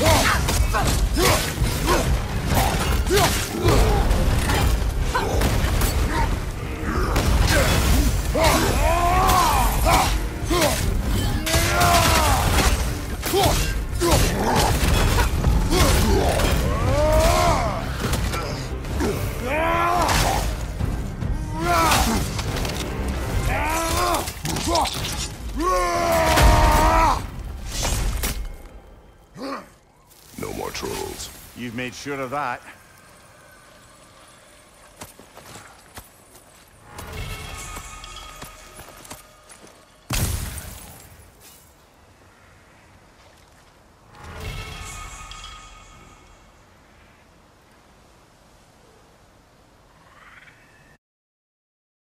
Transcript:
Ha! No more trolls. You've made sure of that.